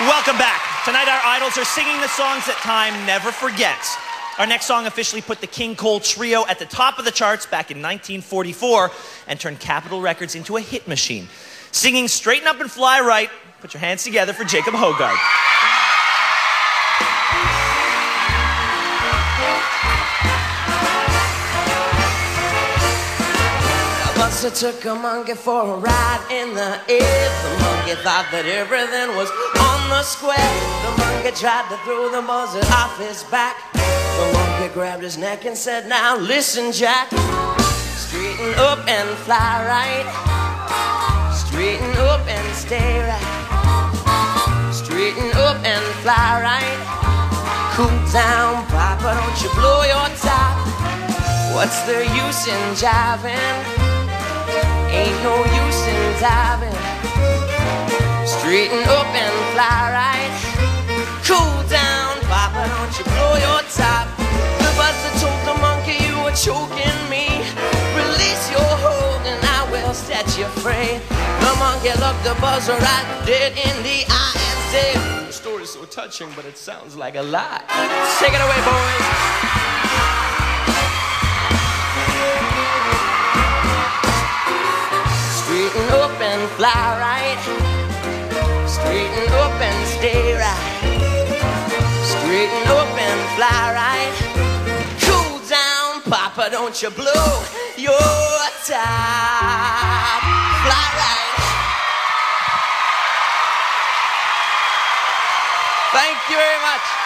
Welcome back. Tonight, our idols are singing the songs that time never forgets. Our next song officially put the King Cole Trio at the top of the charts back in 1944 and turned Capitol Records into a hit machine. Singing Straighten Up and Fly Right, put your hands together for Jacob Hoggard. Buster took a monkey for a ride in the air. The monkey thought that everything was on the square. The monkey tried to throw the buzzard off his back. The monkey grabbed his neck and said, Now listen, Jack. Straighten up and fly right. Straighten up and stay right. Straighten up and fly right. Cool down, Papa, don't you blow your top. What's the use in jiving? Ain't no use in diving. Straighten up and fly right. Cool down, Papa, don't you blow your top. The buster told the monkey you were choking me. Release your hold and I will set you free. The monkey looked the buzzer right dead in the eye and said, The story's so touching, but it sounds like a lie. Take it away, boys. Fly right. Straighten up and stay right. Straighten up and fly right. Cool down, Papa, don't you blow your top. Fly right. Thank you very much.